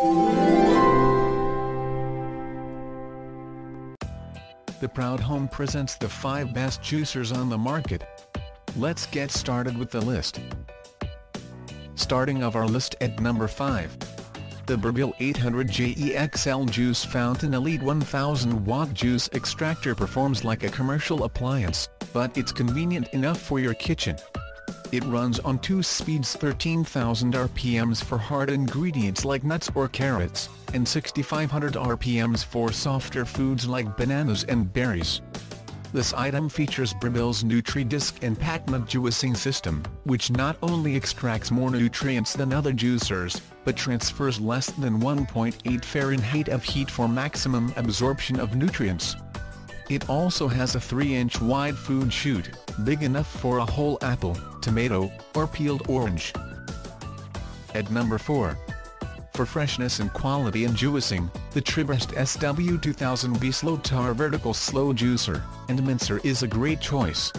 The Proud Home presents the 5 best juicers on the market. Let's get started with the list. Starting of our list at number 5. The Breville 800 JEXL Juice Fountain Elite 1000 Watt Juice Extractor performs like a commercial appliance, but it's convenient enough for your kitchen. It runs on two speeds 13,000 RPMs for hard ingredients like nuts or carrots, and 6,500 RPMs for softer foods like bananas and berries. This item features Breville's NutriDisc and PacNut juicing system, which not only extracts more nutrients than other juicers, but transfers less than 1.8 Fahrenheit of heat for maximum absorption of nutrients. It also has a 3-inch wide food chute, big enough for a whole apple, tomato, or peeled orange. At number 4. For freshness and quality in juicing, the Tribest SW2000B Slowstar Vertical Slow Juicer and Mincer is a great choice.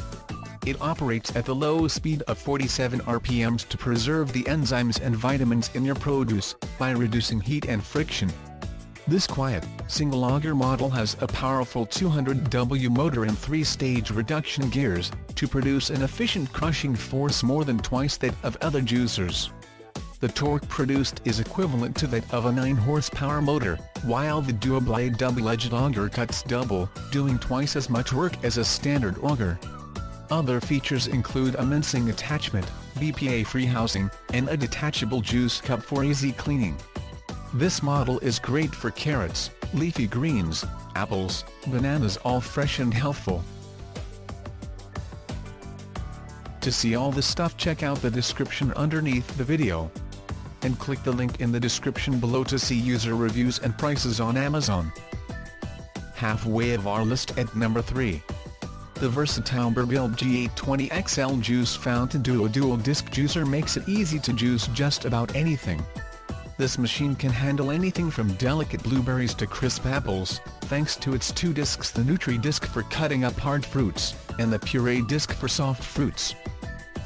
It operates at the low speed of 47 RPMs to preserve the enzymes and vitamins in your produce, by reducing heat and friction. This quiet, single-auger model has a powerful 200W motor and three-stage reduction gears, to produce an efficient crushing force more than twice that of other juicers. The torque produced is equivalent to that of a 9-horsepower motor, while the dual-blade double-edged auger cuts double, doing twice as much work as a standard auger. Other features include a mincing attachment, BPA-free housing, and a detachable juice cup for easy cleaning. This model is great for carrots, leafy greens, apples, bananas all fresh and healthful. To see all this stuff check out the description underneath the video. And click the link in the description below to see user reviews and prices on Amazon. Halfway of our list at number 3. The versatile Breville G820XL Juice Fountain Duo Dual Disc Juicer makes it easy to juice just about anything. This machine can handle anything from delicate blueberries to crisp apples, thanks to its two discs the Nutri-Disc for cutting up hard fruits, and the Puree Disc for soft fruits.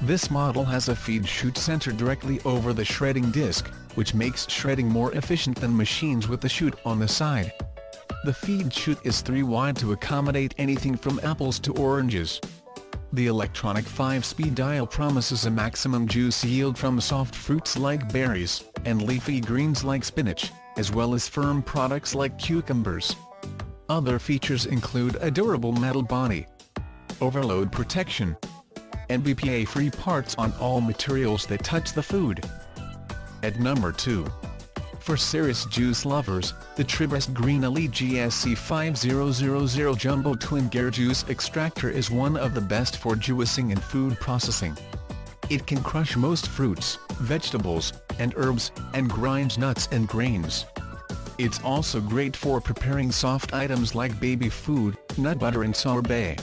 This model has a feed chute centered directly over the shredding disc, which makes shredding more efficient than machines with the chute on the side. The feed chute is 3 wide to accommodate anything from apples to oranges. The electronic 5-speed dial promises a maximum juice yield from soft fruits like berries, and leafy greens like spinach, as well as firm products like cucumbers. Other features include a durable metal body, overload protection, and BPA-free parts on all materials that touch the food. At number 2. For serious juice lovers, the Tribest Green Elite GSE 5000 Jumbo Twin Gear Juice Extractor is one of the best for juicing and food processing. It can crush most fruits, vegetables, and herbs, and grind nuts and grains. It's also great for preparing soft items like baby food, nut butter and sorbet.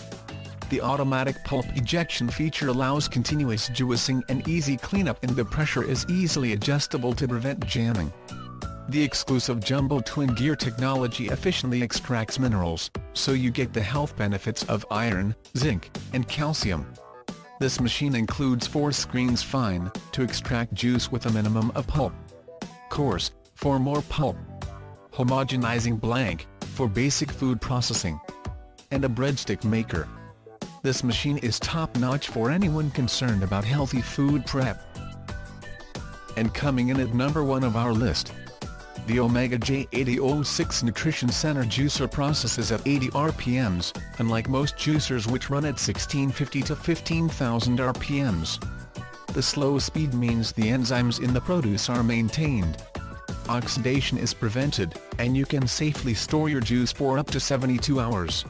The automatic pulp ejection feature allows continuous juicing and easy cleanup and the pressure is easily adjustable to prevent jamming. The exclusive Jumbo Twin Gear technology efficiently extracts minerals, so you get the health benefits of iron, zinc, and calcium. This machine includes four screens fine, to extract juice with a minimum of pulp. Coarse, for more pulp. Homogenizing blank, for basic food processing. And a breadstick maker. This machine is top-notch for anyone concerned about healthy food prep. And coming in at number one of our list, the Omega J8006 Nutrition Center juicer processes at 80 RPMs, unlike most juicers which run at 1650 to 15,000 RPMs. The slow speed means the enzymes in the produce are maintained. Oxidation is prevented, and you can safely store your juice for up to 72 hours.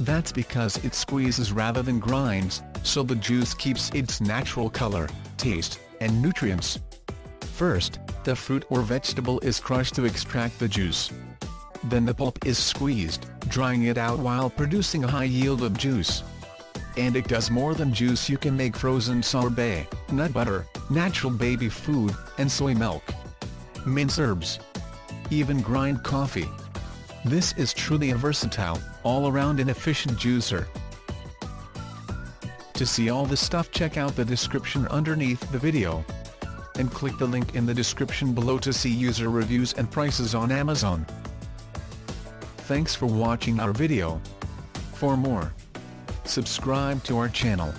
That's because it squeezes rather than grinds, so the juice keeps its natural color, taste, and nutrients. First, the fruit or vegetable is crushed to extract the juice. Then the pulp is squeezed, drying it out while producing a high yield of juice. And it does more than juice you can make frozen sorbet, nut butter, natural baby food, and soy milk. Mince herbs. Even grind coffee. This is truly a versatile, all-around and efficient juicer. To see all this stuff check out the description underneath the video. And click the link in the description below to see user reviews and prices on Amazon. Thanks for watching our video. For more, subscribe to our channel.